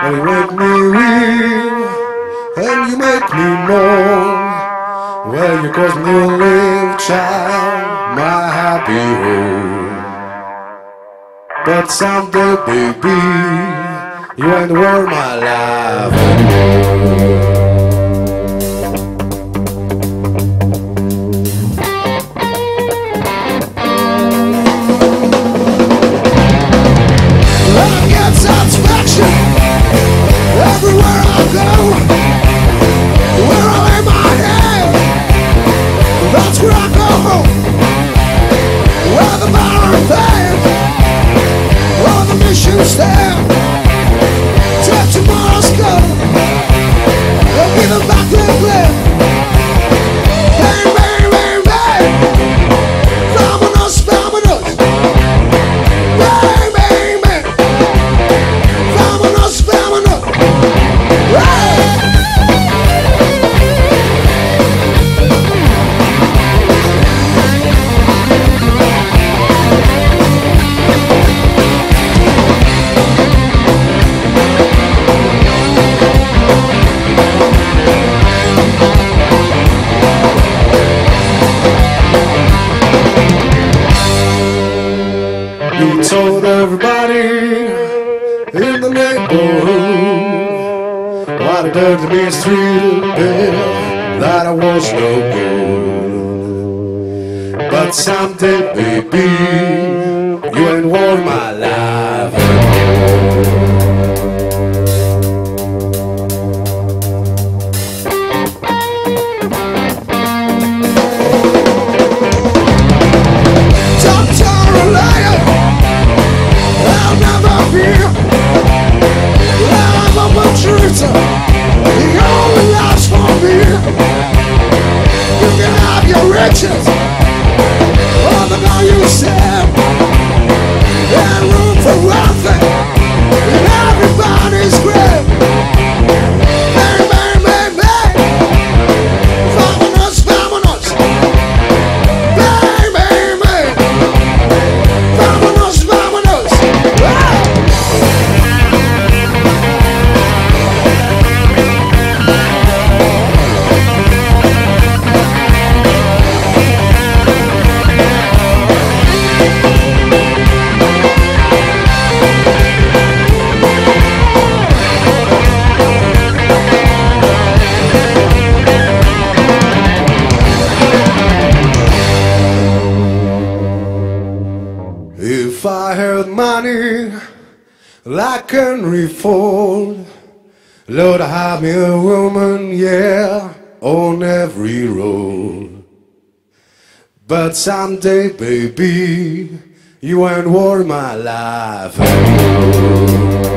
And you make me weep, and you make me mourn. Well, you cause me to live, child, my happy home. But someday, baby, you ain't worth my life anymore. The Told everybody in the neighborhood what a dirty mistreated bit that I was no good. But someday, baby, And If I had money like Henry Ford, Lord, have me a woman, yeah, on every road. But someday, baby, you ain't worth my life.